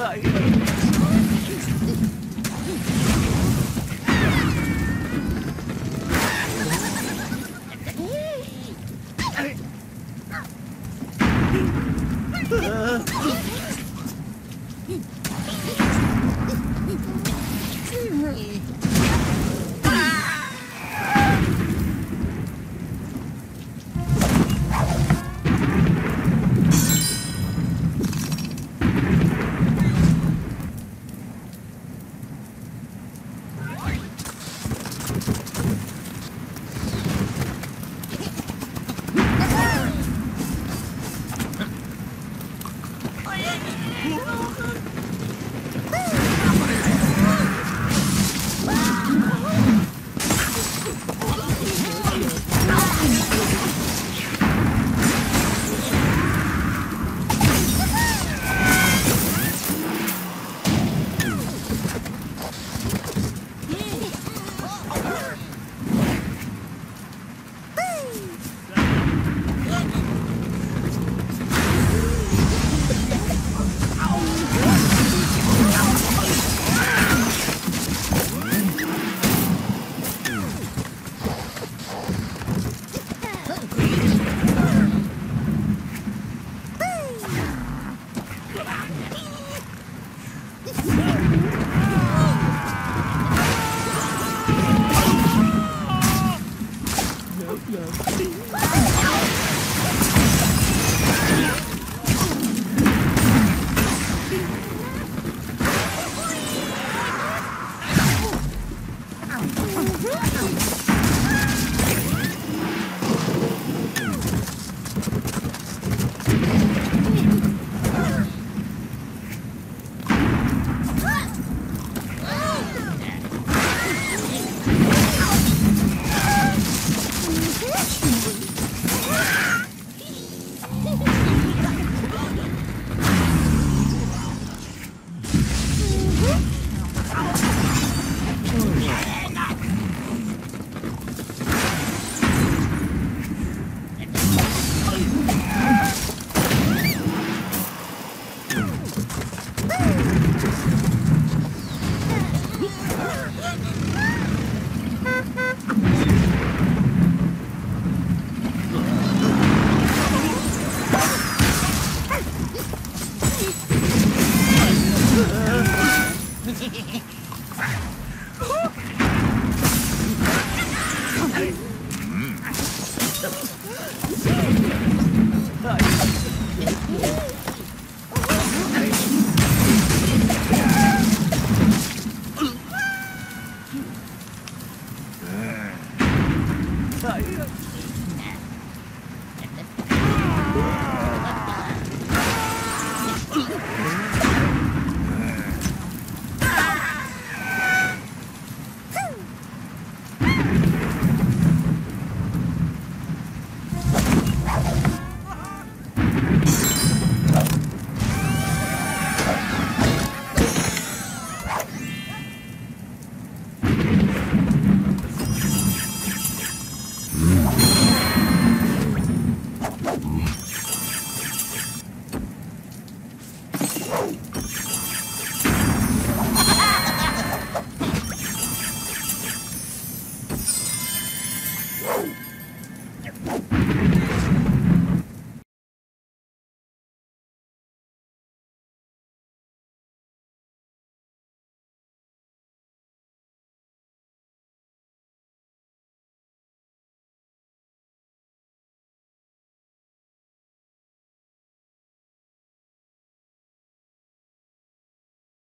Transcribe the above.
Hey!